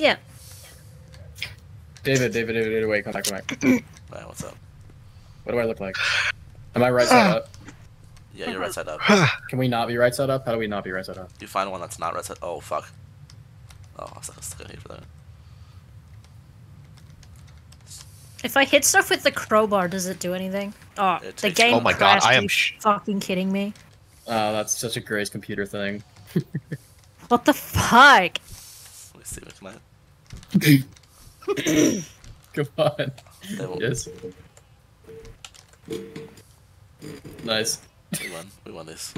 Yeah. David, David, David, David, wait, come back, come back. Right, what's up? What do I look like? Am I right side up? Yeah, you're right side up. Can we not be right side up? How do we not be right side up? You find one that's not right side. Oh fuck. Oh, I was stuck, stuck in here for that. If I hit stuff with the crowbar, does it do anything? Oh, It the takes- game Oh my god. I am fucking kidding me? Oh, that's such a Gray's computer thing. What the fuck? Let me see. Can I? Come on. Yes. Nice. We won. We won this.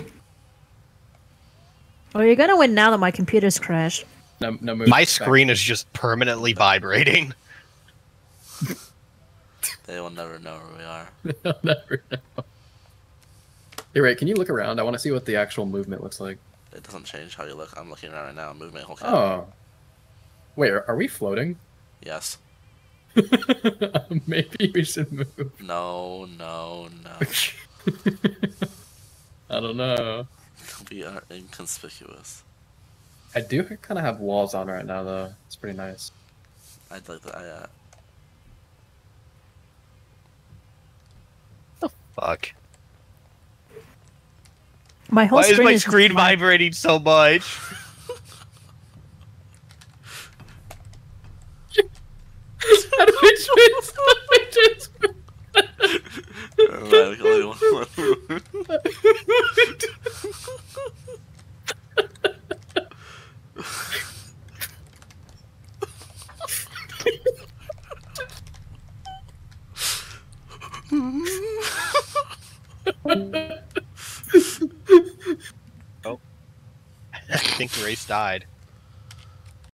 Well, you're gonna win now that my computer's crashed. No, no move. My Back. screen is just permanently vibrating. They will never know where we are. I'll never know. Hey, Ray, can you look around? I want to see what the actual movement looks like. It doesn't change how you look. I'm looking around right now. Movement whole cat. Oh. Wait, are, are we floating? Yes. Maybe we should move. No. No. No. I don't know. we are inconspicuous. I do kind of have walls on right now, though. It's pretty nice. I'd like that. I, uh, Fuck. My whole Why is screen my is screen vibrating so much? How do we choose? How do we choose? Alright, we can only one more. Oh. I think race died.